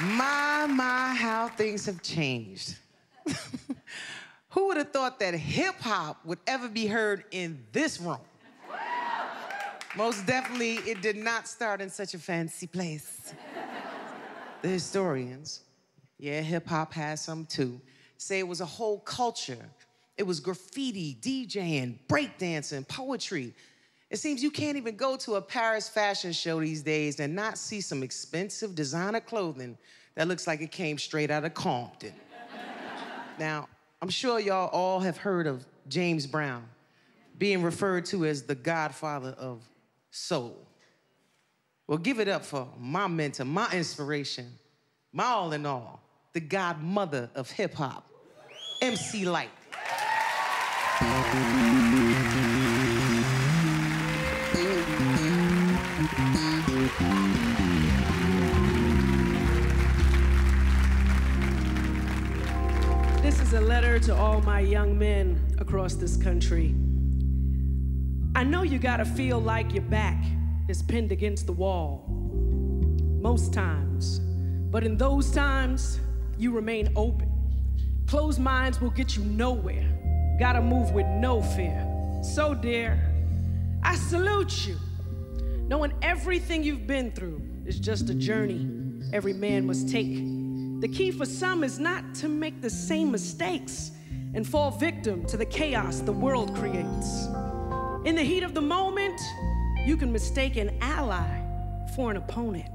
My, my, how things have changed. Who would have thought that hip hop would ever be heard in this room? Most definitely, it did not start in such a fancy place. the historians, yeah, hip hop has some too, say it was a whole culture. It was graffiti, DJing, breakdancing, poetry. It seems you can't even go to a Paris fashion show these days and not see some expensive designer clothing that looks like it came straight out of Compton. now, I'm sure y'all all have heard of James Brown being referred to as the godfather of soul. Well, give it up for my mentor, my inspiration, my all in all, the godmother of hip hop, MC Lyte. This is a letter to all my young men across this country. I know you gotta feel like your back is pinned against the wall. Most times. But in those times, you remain open. Closed minds will get you nowhere. Gotta move with no fear. So, dear, I salute you. Knowing everything you've been through is just a journey every man must take. The key for some is not to make the same mistakes and fall victim to the chaos the world creates. In the heat of the moment, you can mistake an ally for an opponent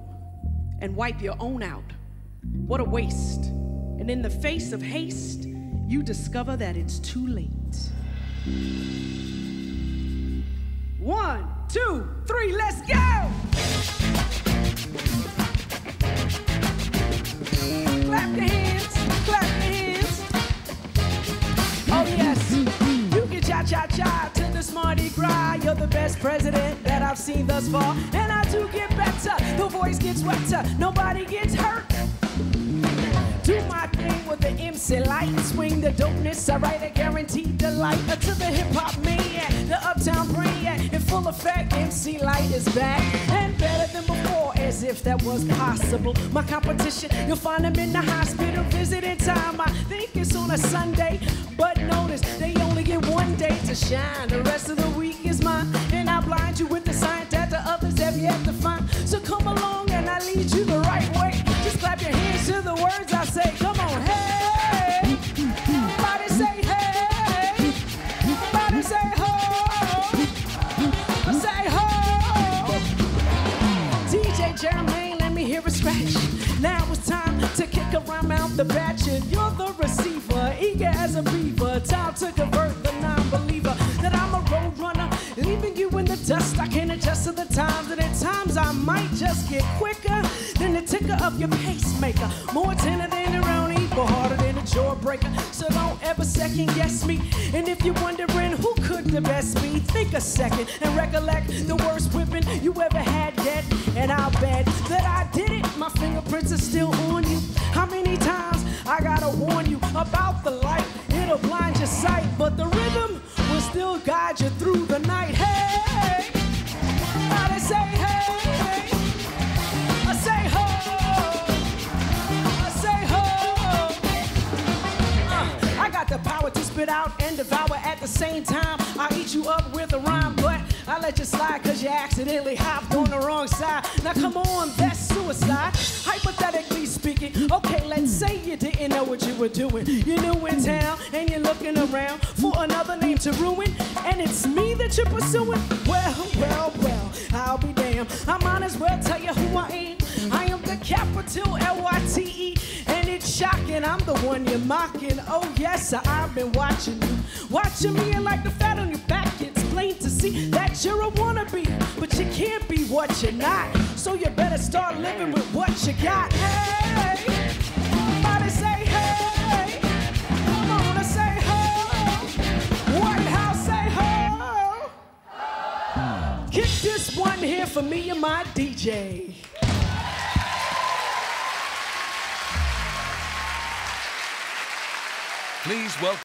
and wipe your own out. What a waste. And in the face of haste, you discover that it's too late. One, two, three, let's go! Cha cha to the Mardi Gras. You're the best president that I've seen thus far. And I do get better. The voice gets wetter. Nobody gets hurt. Do my thing with the MC Lyte. Swing the dopeness. I write a guaranteed delight to the hip hop man, the uptown brain. In full effect, MC Lyte is back and better than before, as if that was possible. My competition, you'll find them in the hospital visiting time. I think it's on a Sunday, but notice they only get one day to shine. The rest of the week is mine, and I blind you with the sign that the others have yet to find. So come along and I lead you the right way. Just clap your hands to the words I say. Come on, hey. Say hey. Say ho. Say ho. DJ Jermaine, let me hear a scratch. Now it's time to kick around out the batch, and you're the receiver, eager as a beaver. Time to can't adjust to the times, and at times I might just get quicker than the ticker of your pacemaker. More tender than a round equal, harder than a jawbreaker. So don't ever second guess me. And if you're wondering who could the best be, think a second and recollect the worst whipping you ever had yet. And I'll bet that I did it. My fingerprints are still on you. How many times I gotta warn you about the light? It'll blind your sight, but the rhythm will still guide you through spit out and devour at the same time. I eat you up with a rhyme, but I let you slide cause you accidentally hopped on the wrong side. Now come on, that's suicide. Hypothetically speaking, okay, let's say you didn't know what you were doing. You're new in town and you're looking around for another name to ruin, and it's me that you're pursuing. Well, well, well, I'll be damned. I might as well tell you who I am. I am the capital it's. I'm the one you're mocking. Oh yes, I've been watching you, watching me, and like the fat on your back, it's plain to see that you're a wannabe, but you can't be what you're not. So you better start living with what you got. Hey, everybody say hey. Come on say ho. White House say ho. Kick this one here for me and my DJ. Please welcome.